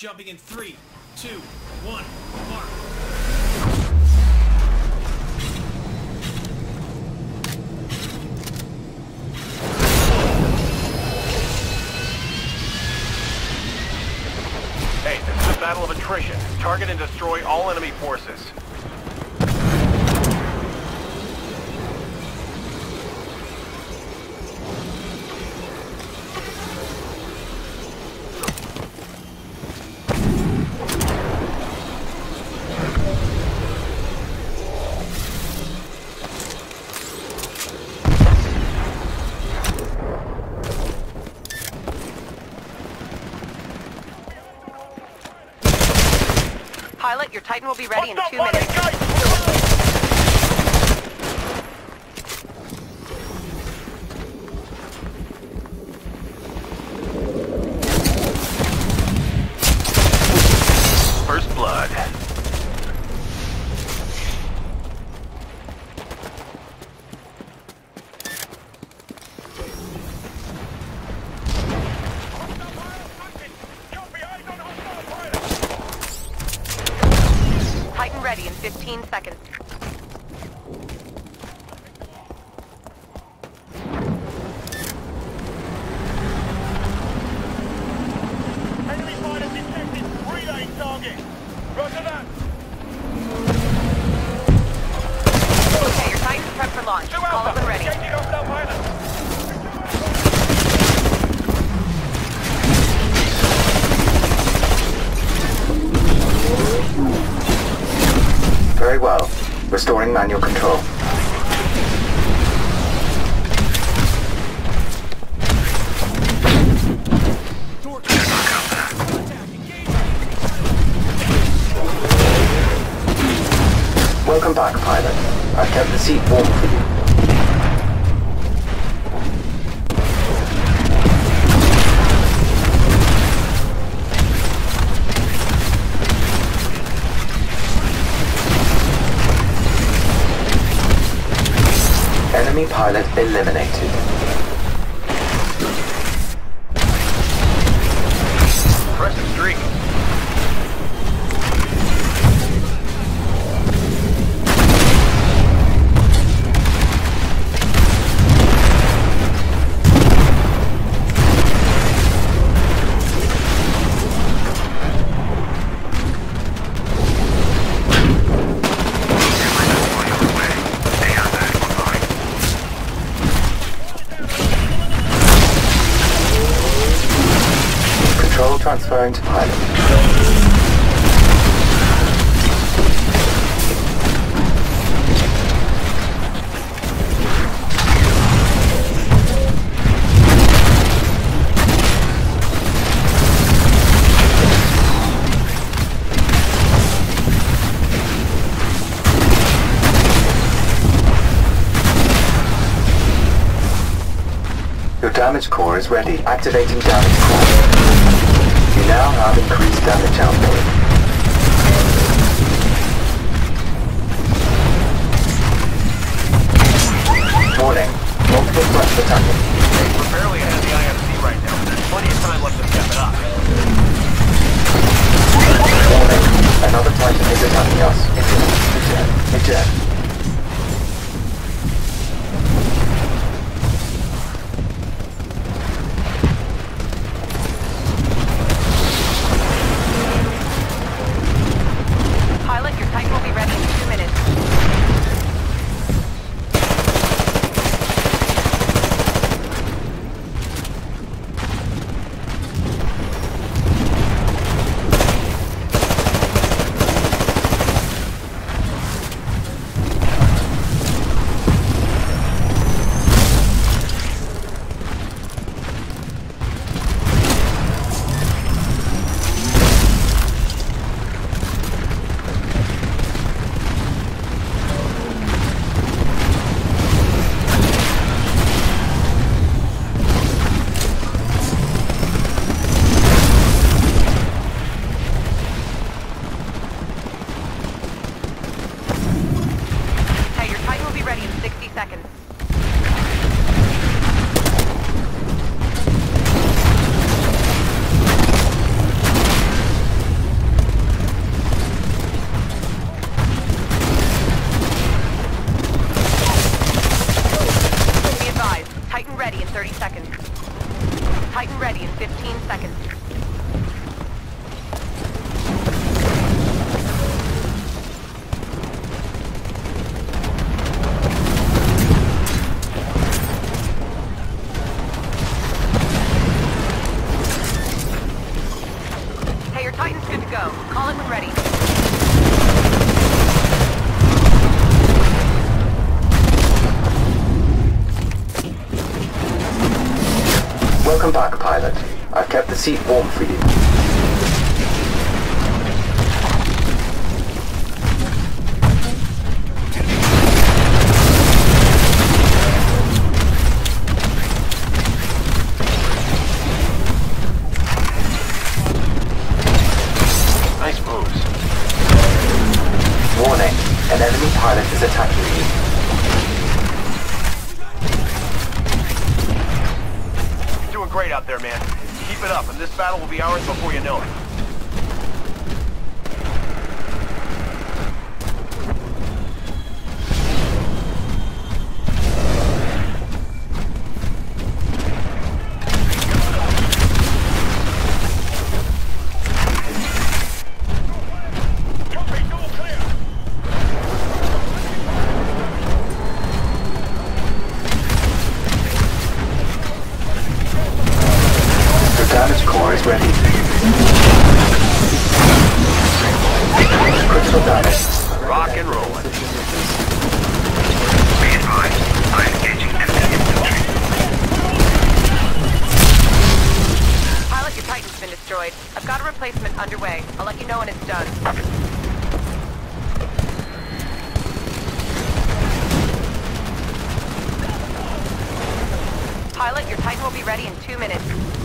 Jumping in three, two, one, mark. Hey, this is a battle of attrition. Target and destroy all enemy forces. Pilot, your Titan will be ready in two minutes. Restoring manual control. Welcome back, pilot. I've kept the seat warm for you. Enemy pilot eliminated. Transferring to pilot. Your damage core is ready. Activating damage core. Now have increased Welcome back, pilot. I've kept the seat warm for you. Nice moves. Warning, an enemy pilot is attacking you. Great out there, man. Keep it up, and this battle will be ours before you know it. Damage core is ready. Critical damage. Rock and rolling. Pilot, your Titan's been destroyed. I've got a replacement underway. I'll let you know when it's done. Pilot, your Titan will be ready in two minutes.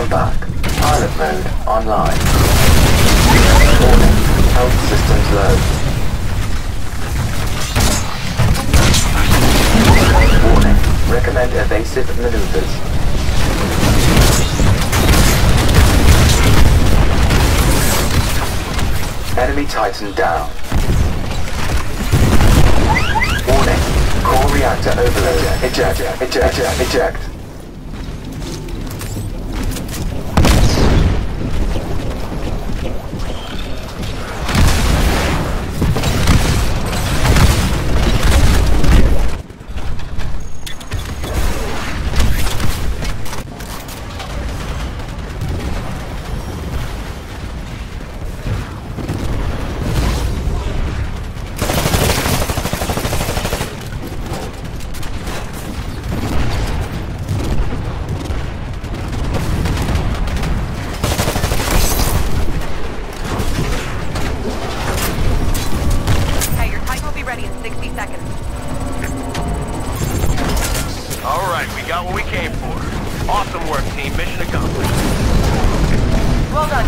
Welcome back. Pilot mode online. Warning, health systems low. Warning, recommend evasive maneuvers. Enemy Titan down. Warning, core reactor overload. Eject, eject, eject, eject.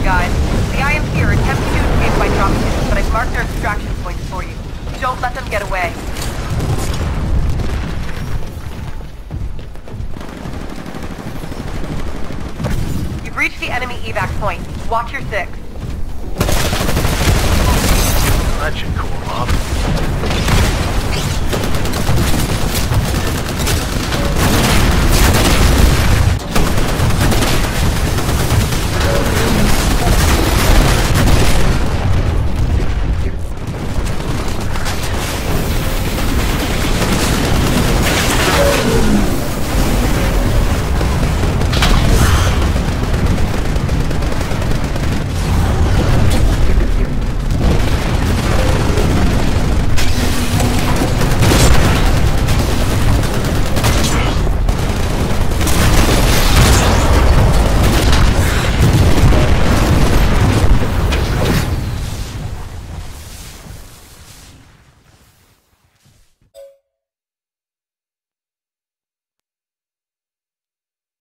Guys. The IMC are attempting to escape by dropship, but I've marked their extraction points for you. Don't let them get away. You've reached the enemy evac point. Watch your six. That.